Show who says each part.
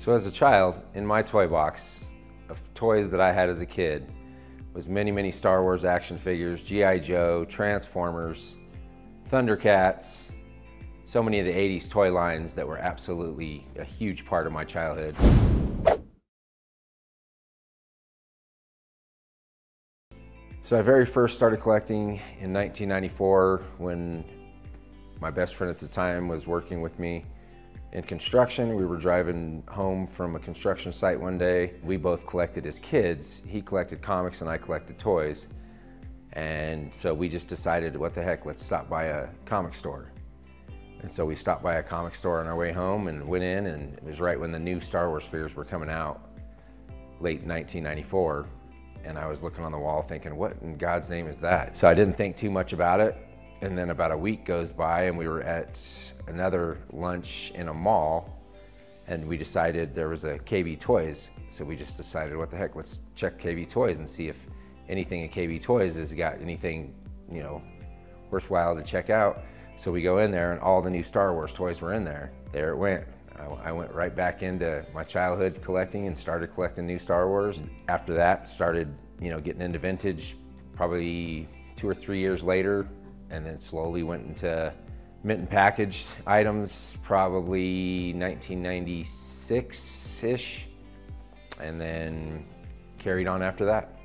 Speaker 1: So as a child, in my toy box of toys that I had as a kid was many, many Star Wars action figures, G.I. Joe, Transformers, Thundercats, so many of the 80s toy lines that were absolutely a huge part of my childhood. So I very first started collecting in 1994 when my best friend at the time was working with me in construction. We were driving home from a construction site one day. We both collected as kids. He collected comics and I collected toys. And so we just decided, what the heck, let's stop by a comic store. And so we stopped by a comic store on our way home and went in and it was right when the new Star Wars figures were coming out, late 1994. And I was looking on the wall thinking, what in God's name is that? So I didn't think too much about it. And then about a week goes by and we were at another lunch in a mall and we decided there was a KB Toys. So we just decided, what the heck, let's check KB Toys and see if anything at KB Toys has got anything, you know, worthwhile to check out. So we go in there and all the new Star Wars toys were in there. There it went. I went right back into my childhood collecting and started collecting new Star Wars. And After that, started, you know, getting into vintage probably two or three years later, and then slowly went into mint and packaged items probably 1996-ish, and then carried on after that.